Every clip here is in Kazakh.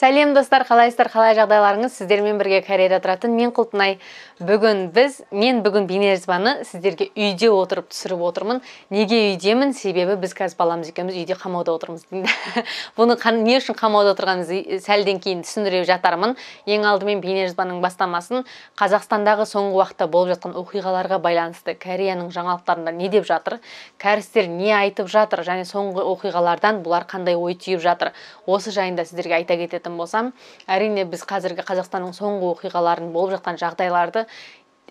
сәлем достар қалайсыздар қалай жағдайларыңыз? Сіздермен бірге кореяда тұратын мен құлпынай. Бүгін біз мен бүгін бейнежазбаны сіздерге үйде отырып түсіріп отырмын. Неге үйдемін? Себебі біз қазір баламыз екеуміз үйде қамауда отырмыз. Бұны не үшін қамауда отырғанымызды сәлден кейін түсіндіре жатармын. Ең алдымен бейнежазбаның бастамасын қазақстандағы соңғы уақытта болып жатқан оқиғаларға байланысты кореяның жаңалықтарында не деп жатыр? Кәрістер не айтып жатыр? Және соңғы оқиғалардан бұлар қандай ой түйіп жатыр? Осы жайында сіздерге айта кететін болсам әрине біз қазіргі қазақстанның соңғы оқиғаларын болып жатқан жағдайларды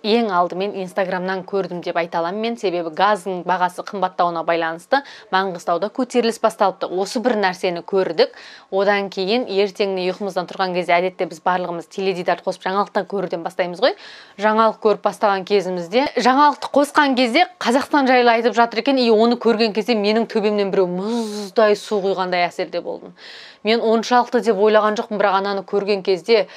ең алдымен инстаграмнан көрдім деп айта аламын мен. Себебі газдың бағасы қымбаттауына байланысты маңғыстауда көтеріліс басталыпты. Осы бір нәрсені көрдік. Одан кейін ертеңіне ұйқымыздан тұрған кезде әдетте біз барлығымыз теледидарды қосып жаңалықтан көруден бастаймыз ғой. Жаңалық көріп бастаған кезімізде жаңалықты қосқан кезде қазақстан жайлы айтып жатыр екен. И оны көрген кезде менің төбемнен біреу мұздай су құйғандай әсерде болдым. Мен оншалықты деп ойлаған жоқпын бірақ ананы көрген кезде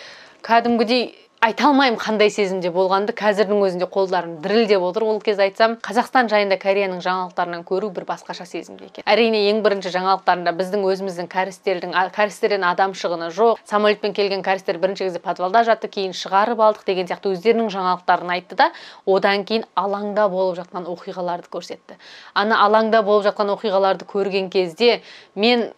кәдімгідей айта алмаймын қандай сезімде болғанды қазірдің өзінде қолдарым дірілдеп отыр. Ол кез айтсам қазақстан жайында кореяның жаңалықтарынан көру бір басқаша сезімде екен. Әрине ең бірінші жаңалықтарында біздің өзіміздің кәрістердің кәрістерден адам шығыны жоқ. Самолетпен келген кәрістер бірінші кезде подвалда жатты кейін шығарып алдық деген сияқты өздерінің жаңалықтарын айтты да одан кейін алаңда болып жатқан оқиғаларды көрсетті. Ана алаңда болып жатқан оқиғаларды көрген кезде мен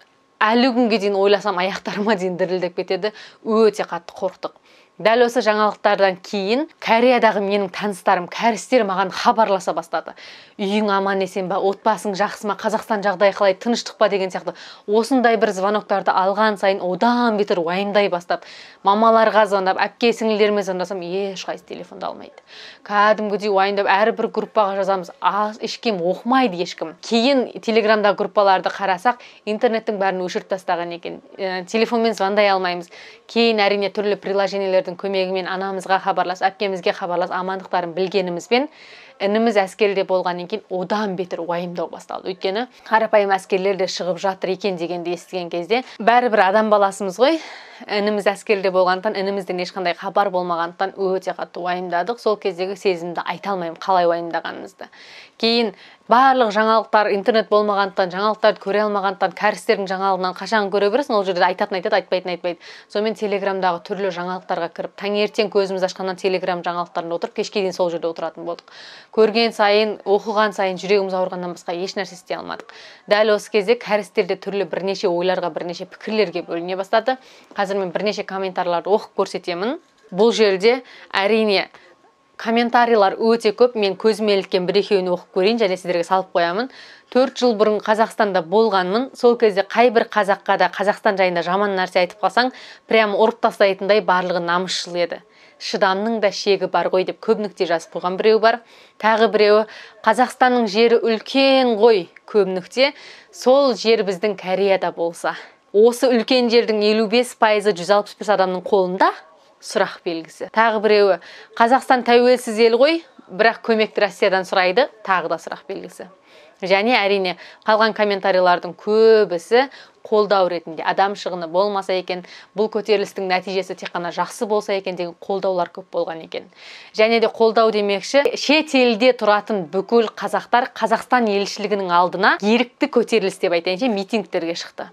әлі күнге дейін ойласам аяқтарыма дейін дірілдеп кетеді. Өте қатты қорықтық. Дәл осы жаңалықтардан кейін кореядағы менің таныстарым кәрістер маған хабарласа бастады. Үйің аман есен ба отбасың жақсы ма қазақстан жағдайы қалай тыныштық па? деген сияқты. Осындай бір звоноктарды алған сайын одан бетер уайымдай бастап мамаларға звондап әпке сіңлілеріме звондасам ешқайсысы телефонды алмайды. Кәдімгідей уайымдап әрбір группаға жазамыз. Ешкім оқымайды ешкім. Кейін телеграмдағы группаларды қарасақ интернеттің бәрін өшіріп тастаған екен. Ә, телефонмен звондай алмаймыз. Кейін әрине түрлі көмегімен анамызға хабарласып әпкемізге хабарласып амандықтарын білгенімізбен ініміз әскерде болғаннан кейін одан бетер уайымдау басталды. Өйткені қарапайым әскерлер де шығып жатыр екен дегенді естіген кезде бәрібір адам баласымыз ғой. Ініміз әскерде болғандықтан інімізден ешқандай хабар болмағандықтан өте қатты уайымдадық. Сол кездегі сезімді айта алмаймын қалай уайымдағанымызды. Кейін барлық жаңалықтар интернет болмағандықтан жаңалықтарды көре алмағандықтан кәрістердің жаңалығынан қашан көре бересің? Ол жерде айтатын айтады айтпайтын айтпайды. Сонымен телеграмдағы түрлі жаңалықтарға кіріп таңертең көзіміз ашқаннан телеграм жаңалықтарында отырып кешке дейін сол жерде отыратын болдық. Көрген сайын оқыған сайын жүрегіміз ауырғаннан басқа еш нәрсе істей алмадық. Дәл осы кезде кәрістер де түрлі бірнеше ойларға бірнеше пікірлерге бөліне бастады. Қазір мен бірнеше комментарийларды оқып көрсетемін. Бұл жерде әрине комментарийлар өте көп. Мен көзіме іліккен бір екеуін оқып көрейін және сіздерге салып қоямын. Төрт жыл бұрын қазақстанда болғанмын. Сол кезде қай бір қазаққа да қазақстан жайында жаман нәрсе айтып қалсаң прямо ұрып тастайтындай барлығы намысшыл еді. Шыдамның да шегі бар ғой деп көп нүкте жазып қойған біреу бар. Тағы біреуі қазақстанның жері үлкен ғой көп нүкте. Сол жер біздің кореяда болса осы үлкен жердің елу бес пайызы жүз алпыс бес адамның қолында сұрақ белгісі. Тағы біреуі қазақстан тәуелсіз ел ғой бірақ көмекті россиядан сұрайды тағы да сұрақ белгісі. Және әрине қалған комментарийлардың көбісі қолдау ретінде. Адам шығыны болмаса екен бұл көтерілістің нәтижесі тек қана жақсы болса екен деген қолдаулар көп болған екен. Және де қолдау демекші шет елде тұратын бүкіл қазақтар қазақстан елшілігінің алдына ерікті көтеріліс деп айтайыншы митингтерге шықты.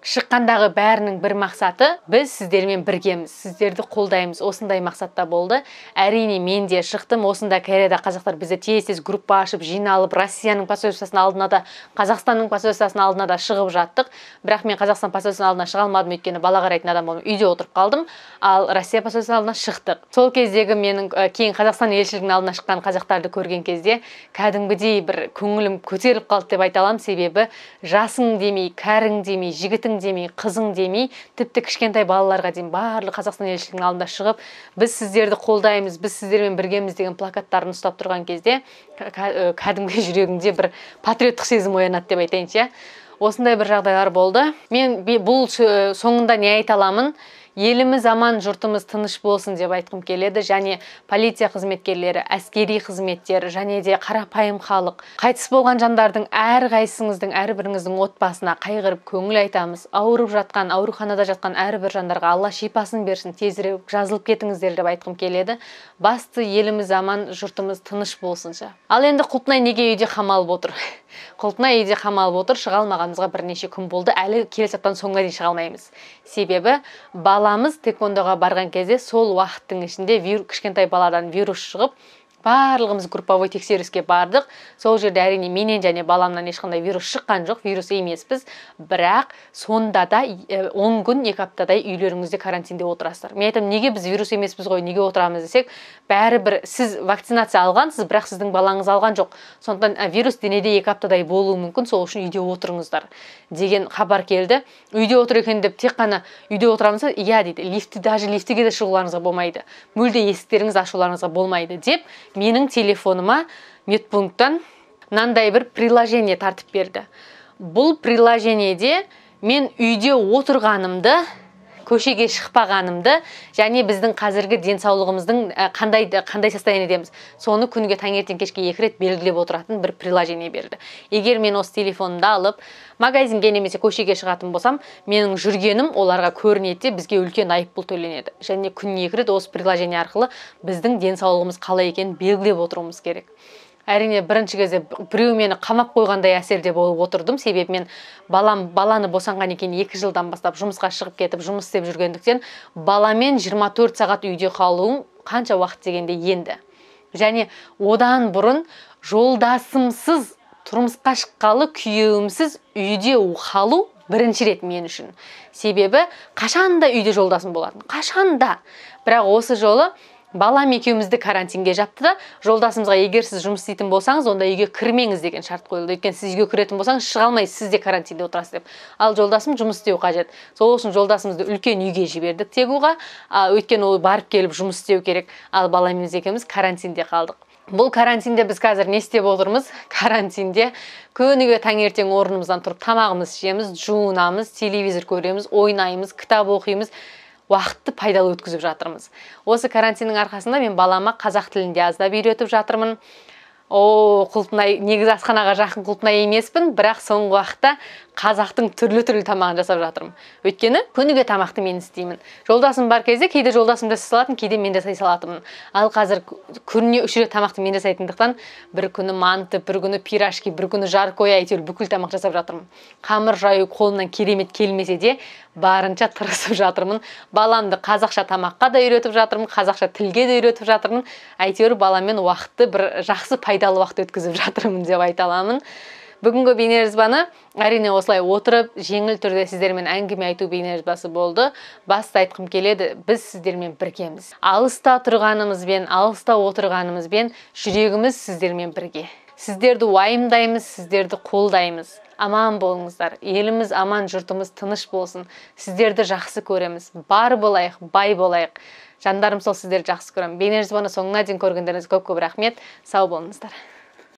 Шыққандағы бәрінің бір мақсаты біз сіздермен біргеміз. Сіздерді қолдаймыз. Осындай мақсатта болды. Әрине мен де шықтым. Осында кореяда қазақтар бізді тез тез группа ашып жиналып россияның посольствосының алдына да қазақстанның посольствосының алдына да шығып жаттық. Бірақ мен қазақстан посольствосының алдына шыға алмадым. Өйткені бала қарайтын адам болдым. Үйде отырып қалдым. Ал россия посольствосының алдына шықтық. Сол кездегі менің кейін қазақстан елшілігінің алдына шыққан қазақтарды көрген кезде кәдімгідей бір көңілім көтеріліп қалды деп айта аламын. Себебі жасың демей кәрің демей жігітің демей қызың демей тіпті кішкентай балаларға дейін барлық қазақстан елшілігінің алдына шығып біз сіздерді қолдаймыз біз сіздермен біргеміз деген плакаттарын ұстап тұрған кезде кәдімгі жүрегімде бір патриоттық сезім оянады деп айтайыншы иә. Осындай бір жағдайлар болды. Мен бұл соңында не айта аламын? Еліміз аман жұртымыз тыныш болсын деп айтқым келеді. Және полиция қызметкерлері әскери қызметтер және де қарапайым халық. Қайтыс болған жандардың әрқайсыңыздың әрбіріңіздің отбасына қайғырып көңіл айтамыз. Ауырып жатқан ауруханада жатқан әрбір жандарға алла шипасын берсін тезірек жазылып кетіңіздер деп айтқым келеді. Басты еліміз аман жұртымыз тыныш болсыншы. Ал енді құлпынай неге үйде қамалып отыр? Құлпынай үйде қамалып отыр шыға алмағанымызға бірнеше күн болды. Әлі келесі соңына дейін шыға алмаймыз. Себебі баламыз тэквондоға барған кезде сол уақыттың ішінде кішкентай баладан вирус шығып барлығымыз групповой тексеріске бардық. Сол жерде әрине менен және баламнан ешқандай вирус шыққан жоқ. Вирус емеспіз. Бірақ сонда да он күн екі аптадай үйлеріңізде карантинде отырасыздар. Мен айтамын неге біз вирус емеспіз ғой неге отырамыз десек бәрібір сіз вакцинация алғансыз бірақ сіздің балаңыз алған жоқ. Сондықтан вирус денеде екі аптадай болуы мүмкін сол үшін үйде отырыңыздар деген хабар келді. Үйде отыр екен деп тек қана үйде отырамыз иә дейді. Лифті даже лифтіге де шығуларыңызға болмайды. Мүлде есіктеріңізді ашуларыңызға болмайды деп менің телефоныма медпункттан мынандай бір приложение тартып берді. Бұл приложениеде мен үйде отырғанымды көшеге шықпағанымды және біздің қазіргі денсаулығымыздың қандай қандай состояниедеміз соны күніге таңертең кешке екі рет белгілеп отыратын бір приложение берді. Егер мен осы телефонымды алып магазинге немесе көшеге шығатын болсам менің жүргенім оларға көрінеді де бізге үлкен айыппұл төленеді. Және күніне екі рет осы приложение арқылы біздің денсаулығымыз қалай екенін белгілеп отыруымыз керек. Әрине бірінші кезде біреу мені қамап қойғандай әсерде болып отырдым. Себебі мен балам баланы босанғаннан кейін екі жылдан бастап жұмысқа шығып кетіп жұмыс істеп жүргендіктен баламен 24 сағат үйде қалуым қанша уақыт дегенде енді. Және одан бұрын жолдасымсыз тұрмысқа шыққалы күйеуімсіз үйде қалу бірінші рет мен үшін. Себебі қашанда үйде жолдасым болатын? Қашанда бірақ осы жолы балам екеумізді карантинге жапты да жолдасымызға егер сіз жұмыс істейтін болсаңыз онда үйге кірмеңіз деген шарт қойылды. Өйткені сіз үйге кіретін болсаңыз шыға алмайсыз сіз де карантинде отырасыз деп. Ал жолдасым жұмыс істеу қажет. Сол үшін жолдасымызды үлкен үйге жібердік тегуға. Өйткені ол барып келіп жұмыс істеу керек. Ал баламыз екеуміз карантинде қалдық. Бұл карантинде біз қазір не істеп отырмыз? Карантинде күніге таңертең орнымыздан тұрып тамағымызды ішеміз жуынамыз телевизор көреміз ойнаймыз кітап оқимыз. Уақытты пайдалы өткізіп жатырмыз. Осы карантиннің арқасында мен балама қазақ тілін де аздап үйретіп жатырмын. О құлпынай негізі асханаға жақын құлпынай емеспін. Бірақ соңғы уақытта қазақтың түрлі түрлі тамағын жасап жатырмын. Өйткені күніге тамақты мен істеймін. Жолдасым бар кезде кейде жолдасым жасай салатын кейде мен жасай салатынмын. Ал қазір күніне үш рет тамақты мен жасайтындықтан бір күні манты бір күні пирожки бір күні жаркое әйтеуір бүкіл тамақ жасап жатырмын. Қамыр жаю қолымнан керемет келмесе де барынша тырысып жатырмын. Баламды қазақша тамаққа да үйретіп жатырмын қазақша тілге де үйретіп жатырмын. Әйтеуір баламен уақытты бір жақсы пайдалы уақыт өткізіп жатырмын деп айта аламын. Бүгінгі бейнежазбаны әрине осылай отырып жеңіл түрде сіздермен әңгіме айту бейнежазбасы болды. Басты айтқым келеді біз сіздермен біргеміз. Алыста тұрғанымызбен алыста отырғанымызбен жүрегіміз сіздермен бірге. Сіздерді уайымдаймыз сіздерді қолдаймыз. Аман болыңыздар. Еліміз аман жұртымыз тыныш болсын. Сіздерді жақсы көреміз. Бар болайық бай болайық. Жандарым сол сіздерді жақсы көремін. Бейнежазбаны соңына дейін көргендеріңізге көп көп рахмет. Сау болыңыздар.